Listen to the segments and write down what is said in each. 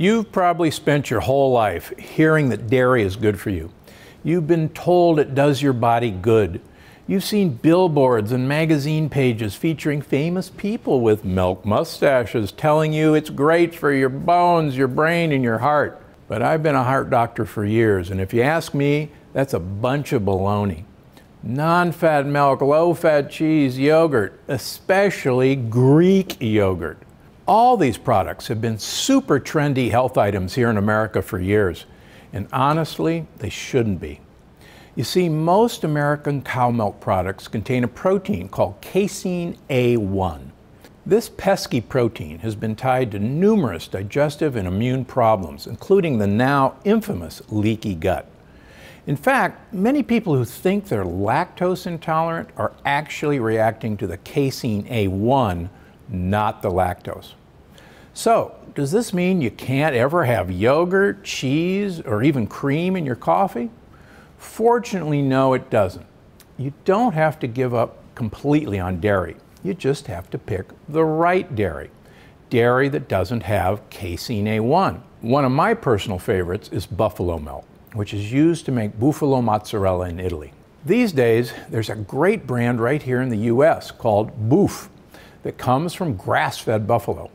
You've probably spent your whole life hearing that dairy is good for you. You've been told it does your body good. You've seen billboards and magazine pages featuring famous people with milk mustaches telling you it's great for your bones, your brain, and your heart. But I've been a heart doctor for years, and if you ask me, that's a bunch of baloney. Non fat milk, low fat cheese, yogurt, especially Greek yogurt. All these products have been super trendy health items here in America for years, and honestly, they shouldn't be. You see, most American cow milk products contain a protein called casein A1. This pesky protein has been tied to numerous digestive and immune problems, including the now infamous leaky gut. In fact, many people who think they're lactose intolerant are actually reacting to the casein A1, not the lactose. So, does this mean you can't ever have yogurt, cheese, or even cream in your coffee? Fortunately, no, it doesn't. You don't have to give up completely on dairy. You just have to pick the right dairy. Dairy that doesn't have casein A1. One of my personal favorites is buffalo milk, which is used to make buffalo mozzarella in Italy. These days, there's a great brand right here in the US called Buf that comes from grass fed buffalo.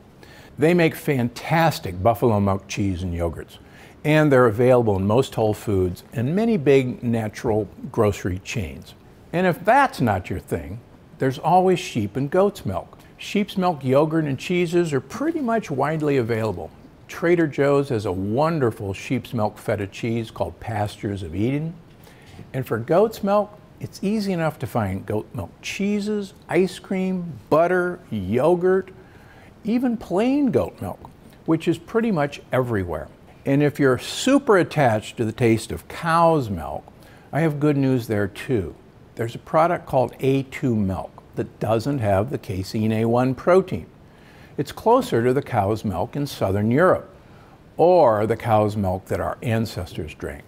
They make fantastic buffalo milk cheese and yogurts, and they're available in most Whole Foods and many big natural grocery chains. And if that's not your thing, there's always sheep and goat's milk. Sheep's milk yogurt and cheeses are pretty much widely available. Trader Joe's has a wonderful sheep's milk feta cheese called Pastures of Eden. And for goat's milk, it's easy enough to find goat milk cheeses, ice cream, butter, yogurt, even plain goat milk, which is pretty much everywhere. And if you're super attached to the taste of cow's milk, I have good news there too. There's a product called A2 milk that doesn't have the casein A1 protein. It's closer to the cow's milk in southern Europe or the cow's milk that our ancestors drank.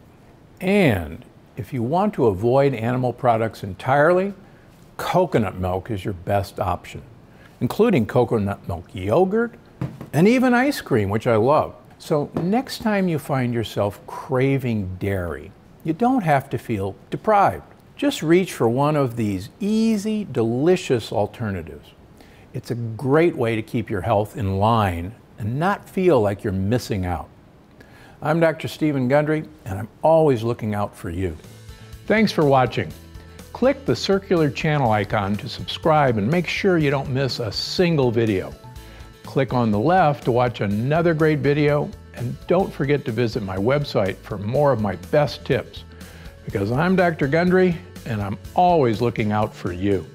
And if you want to avoid animal products entirely, coconut milk is your best option including coconut milk yogurt and even ice cream, which I love. So next time you find yourself craving dairy, you don't have to feel deprived. Just reach for one of these easy, delicious alternatives. It's a great way to keep your health in line and not feel like you're missing out. I'm Dr. Steven Gundry, and I'm always looking out for you. Thanks for watching. Click the circular channel icon to subscribe and make sure you don't miss a single video. Click on the left to watch another great video, and don't forget to visit my website for more of my best tips. Because I'm Dr. Gundry, and I'm always looking out for you.